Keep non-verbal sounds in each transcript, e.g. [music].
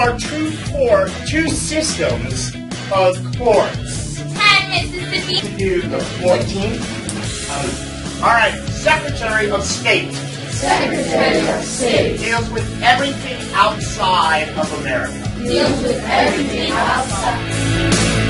are two court, two systems of courts. Ten, Mississippi. Do the 14th. Um, all right, Secretary of State Secretary of State deals with everything outside of America. deals with everything outside.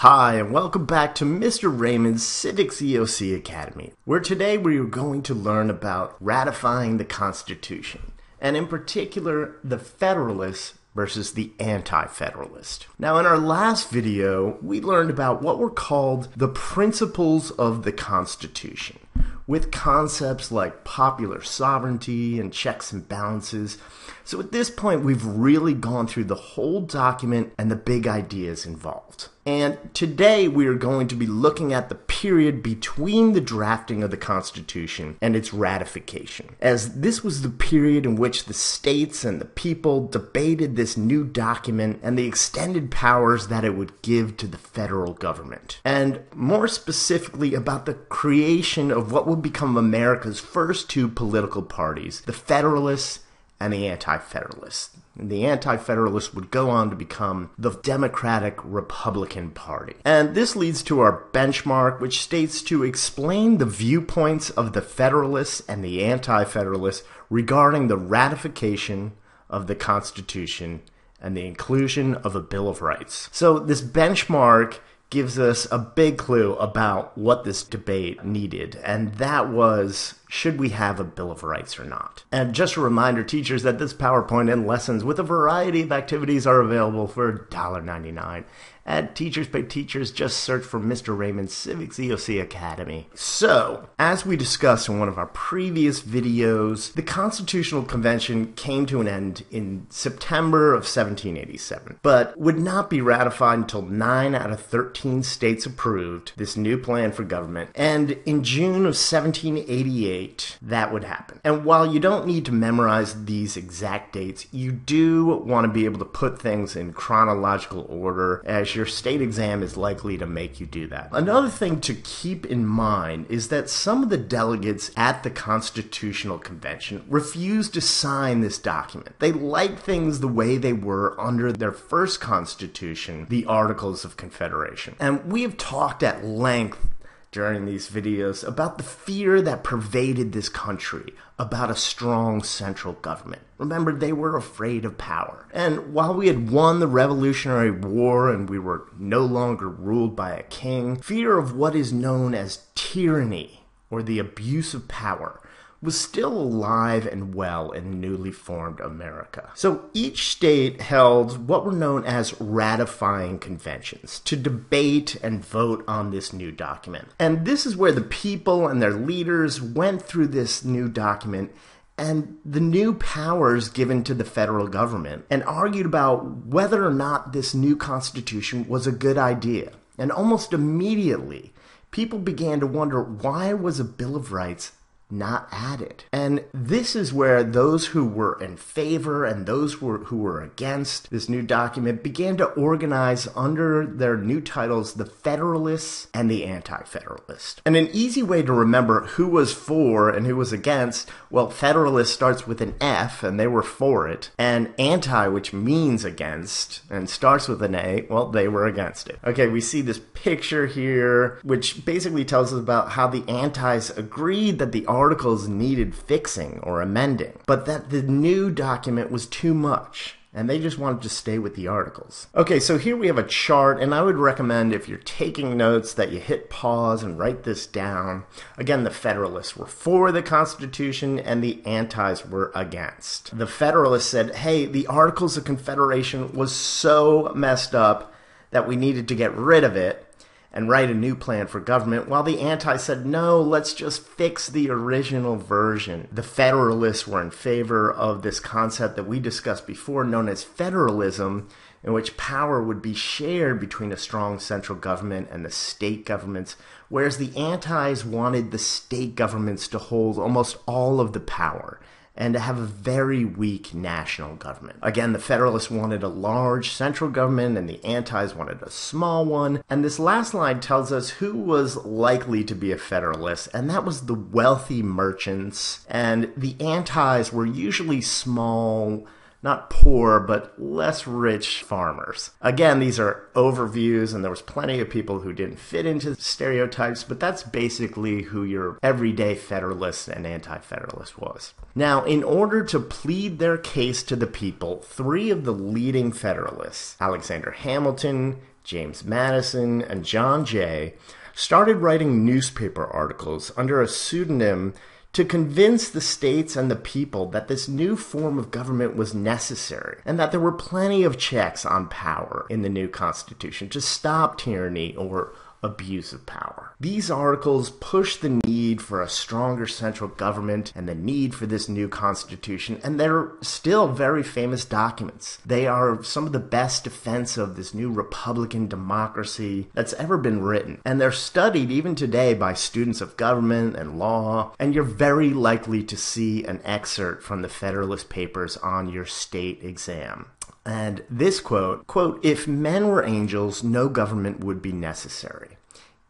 Hi, and welcome back to Mr. Raymond's Civics EOC Academy, where today we are going to learn about ratifying the Constitution, and in particular, the Federalists versus the Anti Federalist. Now, in our last video, we learned about what were called the principles of the Constitution, with concepts like popular sovereignty and checks and balances. So at this point, we've really gone through the whole document and the big ideas involved. And today we are going to be looking at the period between the drafting of the Constitution and its ratification, as this was the period in which the states and the people debated this new document and the extended powers that it would give to the federal government. And more specifically about the creation of what would become America's first two political parties, the Federalists and the Anti Federalists. The Anti Federalists would go on to become the Democratic Republican Party. And this leads to our benchmark, which states to explain the viewpoints of the Federalists and the Anti Federalists regarding the ratification of the Constitution and the inclusion of a Bill of Rights. So, this benchmark gives us a big clue about what this debate needed, and that was should we have a Bill of Rights or not? And just a reminder, teachers, that this PowerPoint and lessons with a variety of activities are available for $1.99 at Teachers Pay Teachers. Just search for Mr. Raymond's Civics EOC Academy. So, as we discussed in one of our previous videos, the Constitutional Convention came to an end in September of 1787, but would not be ratified until 9 out of 13 states approved this new plan for government. And in June of 1788, that would happen. And while you don't need to memorize these exact dates, you do want to be able to put things in chronological order as your state exam is likely to make you do that. Another thing to keep in mind is that some of the delegates at the Constitutional Convention refused to sign this document. They liked things the way they were under their first constitution, the Articles of Confederation. And we have talked at length during these videos about the fear that pervaded this country about a strong central government. Remember, they were afraid of power. And while we had won the Revolutionary War and we were no longer ruled by a king, fear of what is known as tyranny or the abuse of power was still alive and well in newly formed America. So each state held what were known as ratifying conventions to debate and vote on this new document. And this is where the people and their leaders went through this new document and the new powers given to the federal government and argued about whether or not this new constitution was a good idea. And almost immediately, people began to wonder why was a Bill of Rights not added. And this is where those who were in favor and those who were, who were against this new document began to organize under their new titles the Federalists and the Anti Federalists. And an easy way to remember who was for and who was against well, Federalist starts with an F and they were for it, and anti, which means against, and starts with an A, well, they were against it. Okay, we see this picture here, which basically tells us about how the antis agreed that the articles needed fixing or amending, but that the new document was too much and they just wanted to stay with the articles. Okay, so here we have a chart, and I would recommend if you're taking notes that you hit pause and write this down. Again, the Federalists were for the Constitution, and the Antis were against. The Federalists said, hey, the Articles of Confederation was so messed up that we needed to get rid of it and write a new plan for government, while the anti said, no, let's just fix the original version. The Federalists were in favor of this concept that we discussed before, known as federalism, in which power would be shared between a strong central government and the state governments, whereas the antis wanted the state governments to hold almost all of the power and to have a very weak national government. Again, the Federalists wanted a large central government and the Antis wanted a small one. And this last line tells us who was likely to be a Federalist, and that was the wealthy merchants. And the Antis were usually small not poor, but less rich farmers. Again, these are overviews, and there was plenty of people who didn't fit into stereotypes, but that's basically who your everyday Federalist and Anti Federalist was. Now, in order to plead their case to the people, three of the leading Federalists, Alexander Hamilton, James Madison, and John Jay, started writing newspaper articles under a pseudonym to convince the states and the people that this new form of government was necessary and that there were plenty of checks on power in the new constitution to stop tyranny or abuse of power. These articles push the need for a stronger central government and the need for this new constitution, and they're still very famous documents. They are some of the best defense of this new republican democracy that's ever been written, and they're studied even today by students of government and law, and you're very likely to see an excerpt from the Federalist Papers on your state exam. And this quote, quote, if men were angels, no government would be necessary.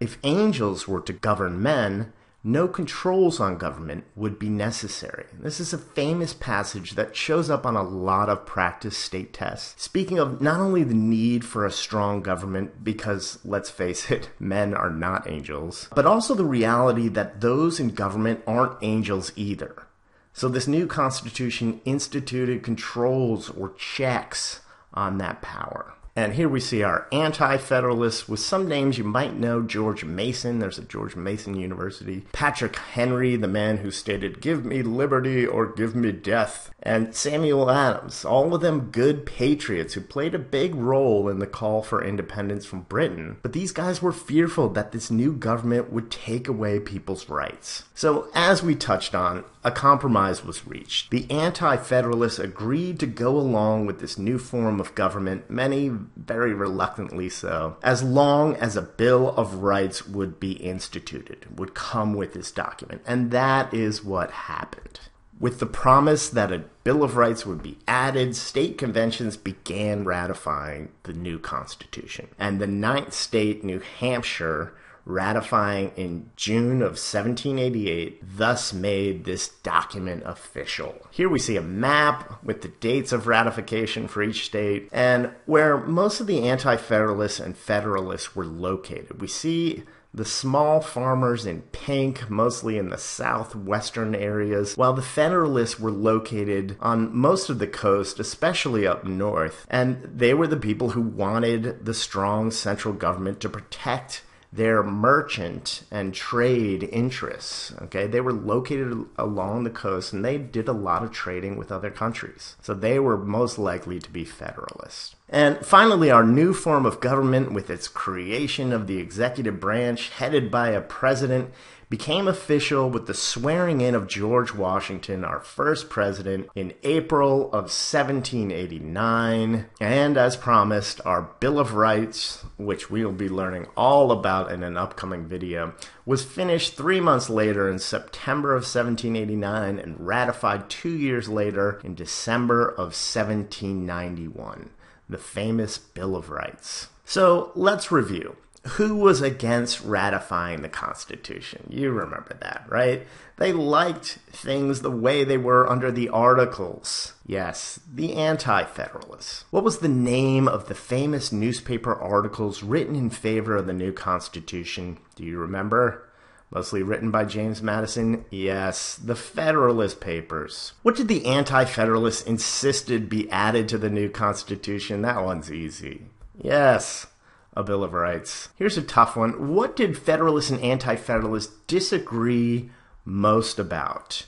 If angels were to govern men, no controls on government would be necessary. This is a famous passage that shows up on a lot of practice state tests. Speaking of not only the need for a strong government, because let's face it, [laughs] men are not angels, but also the reality that those in government aren't angels either. So this new constitution instituted controls or checks on that power. And here we see our anti federalists with some names you might know George Mason, there's a George Mason University, Patrick Henry, the man who stated, Give me liberty or give me death, and Samuel Adams, all of them good patriots who played a big role in the call for independence from Britain. But these guys were fearful that this new government would take away people's rights. So, as we touched on, a compromise was reached. The Anti Federalists agreed to go along with this new form of government, many very reluctantly so, as long as a Bill of Rights would be instituted, would come with this document. And that is what happened. With the promise that a Bill of Rights would be added, state conventions began ratifying the new Constitution. And the ninth state, New Hampshire, ratifying in June of 1788, thus made this document official. Here we see a map with the dates of ratification for each state and where most of the Anti Federalists and Federalists were located. We see the small farmers in pink, mostly in the southwestern areas, while the Federalists were located on most of the coast, especially up north. And they were the people who wanted the strong central government to protect their merchant and trade interests. Okay, they were located along the coast and they did a lot of trading with other countries. So they were most likely to be Federalists. And finally, our new form of government, with its creation of the executive branch headed by a president, became official with the swearing in of George Washington, our first president, in April of 1789. And as promised, our Bill of Rights, which we'll be learning all about in an upcoming video, was finished three months later in September of 1789 and ratified two years later in December of 1791. The famous Bill of Rights. So let's review who was against ratifying the Constitution? You remember that, right? They liked things the way they were under the Articles. Yes, the Anti Federalists. What was the name of the famous newspaper articles written in favor of the new Constitution? Do you remember? Mostly written by James Madison? Yes, the Federalist Papers. What did the Anti Federalists insisted be added to the new Constitution? That one's easy. Yes, a Bill of Rights. Here's a tough one. What did Federalists and Anti Federalists disagree most about?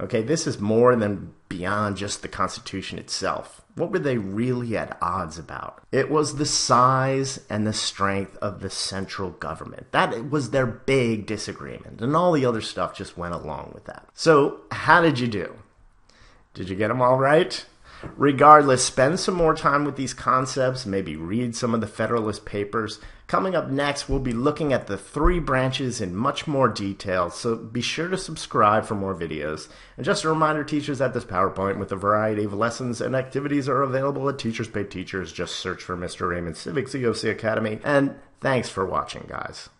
Okay, this is more than beyond just the Constitution itself. What were they really at odds about? It was the size and the strength of the central government. That was their big disagreement, and all the other stuff just went along with that. So, how did you do? Did you get them all right? Regardless, spend some more time with these concepts, maybe read some of the Federalist Papers. Coming up next, we'll be looking at the three branches in much more detail, so be sure to subscribe for more videos. And just a reminder, teachers, that this PowerPoint with a variety of lessons and activities are available at Teachers Pay Teachers. Just search for Mr. Raymond Civics EOC Academy. And thanks for watching, guys.